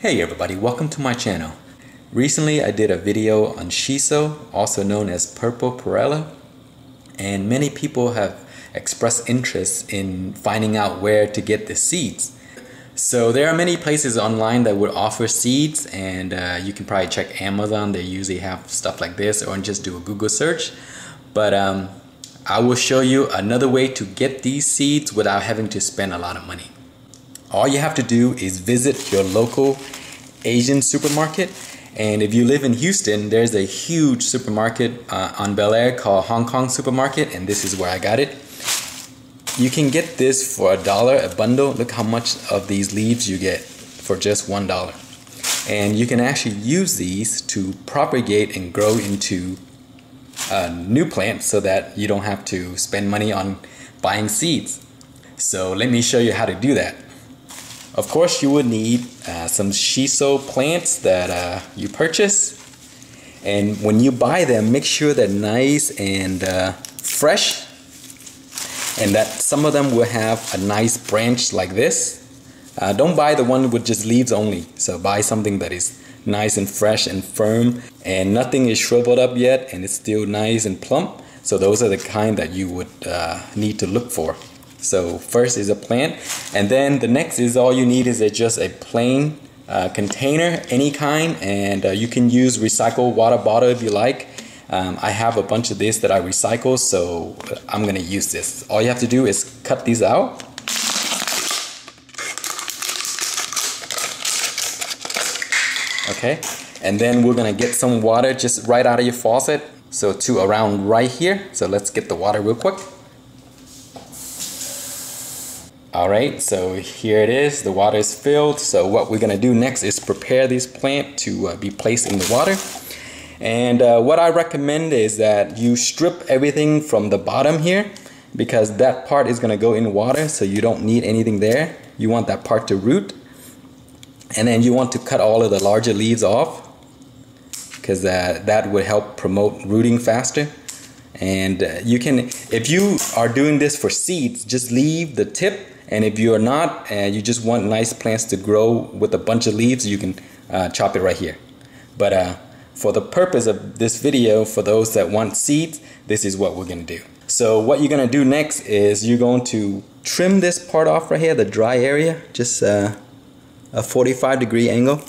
Hey everybody, welcome to my channel. Recently I did a video on shiso, also known as purple perilla, and many people have expressed interest in finding out where to get the seeds. So there are many places online that would offer seeds and uh, you can probably check Amazon, they usually have stuff like this or just do a Google search. But um, I will show you another way to get these seeds without having to spend a lot of money all you have to do is visit your local Asian supermarket. And if you live in Houston, there's a huge supermarket uh, on Bellaire called Hong Kong Supermarket, and this is where I got it. You can get this for a dollar a bundle. Look how much of these leaves you get for just one dollar. And you can actually use these to propagate and grow into a new plant so that you don't have to spend money on buying seeds. So let me show you how to do that. Of course, you would need uh, some shiso plants that uh, you purchase. And when you buy them, make sure they're nice and uh, fresh. And that some of them will have a nice branch like this. Uh, don't buy the one with just leaves only. So buy something that is nice and fresh and firm and nothing is shriveled up yet and it's still nice and plump. So those are the kind that you would uh, need to look for. So first is a plant and then the next is all you need is a, just a plain uh, container any kind and uh, you can use recycled water bottle if you like. Um, I have a bunch of this that I recycle so I'm gonna use this. All you have to do is cut these out. Okay, and then we're gonna get some water just right out of your faucet. So to around right here. So let's get the water real quick. All right, so here it is. The water is filled. So what we're gonna do next is prepare this plant to uh, be placed in the water. And uh, what I recommend is that you strip everything from the bottom here because that part is gonna go in water so you don't need anything there. You want that part to root. And then you want to cut all of the larger leaves off because uh, that would help promote rooting faster. And uh, you can, if you are doing this for seeds, just leave the tip and if you're not and you just want nice plants to grow with a bunch of leaves, you can uh, chop it right here. But uh, for the purpose of this video, for those that want seeds, this is what we're gonna do. So what you're gonna do next is you're going to trim this part off right here, the dry area, just uh, a 45 degree angle,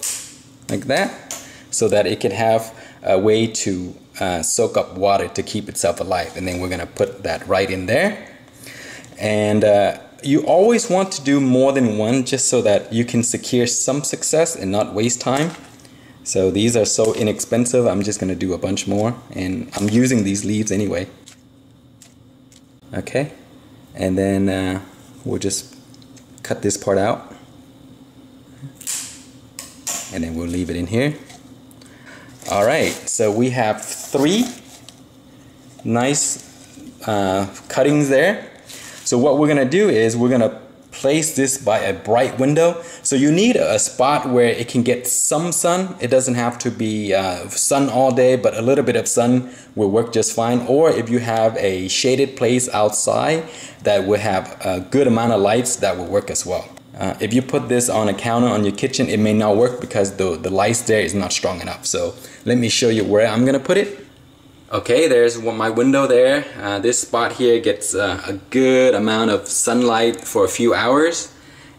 like that, so that it can have a way to uh, soak up water to keep itself alive. And then we're gonna put that right in there. And uh, you always want to do more than one just so that you can secure some success and not waste time. So these are so inexpensive, I'm just going to do a bunch more and I'm using these leaves anyway. Okay, and then uh, we'll just cut this part out and then we'll leave it in here. All right, so we have three nice uh, cuttings there so what we're gonna do is we're gonna place this by a bright window. So you need a spot where it can get some sun. It doesn't have to be uh, sun all day, but a little bit of sun will work just fine. Or if you have a shaded place outside that will have a good amount of lights, that will work as well. Uh, if you put this on a counter on your kitchen, it may not work because the, the lights there is not strong enough. So let me show you where I'm gonna put it. Okay, there's my window there. Uh, this spot here gets uh, a good amount of sunlight for a few hours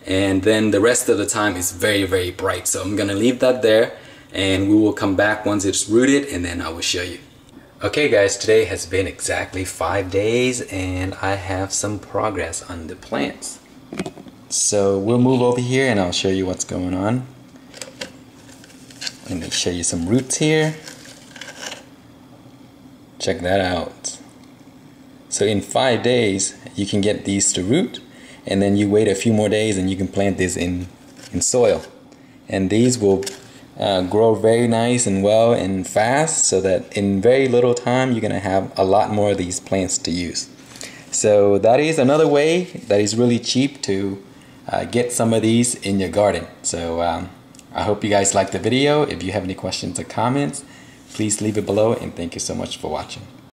and then the rest of the time is very very bright. So I'm gonna leave that there and we will come back once it's rooted and then I will show you. Okay guys, today has been exactly five days and I have some progress on the plants. So we'll move over here and I'll show you what's going on. Let me show you some roots here. Check that out. So in five days, you can get these to root and then you wait a few more days and you can plant this in, in soil. And these will uh, grow very nice and well and fast so that in very little time you're going to have a lot more of these plants to use. So that is another way that is really cheap to uh, get some of these in your garden. So um, I hope you guys liked the video. If you have any questions or comments, Please leave it below and thank you so much for watching.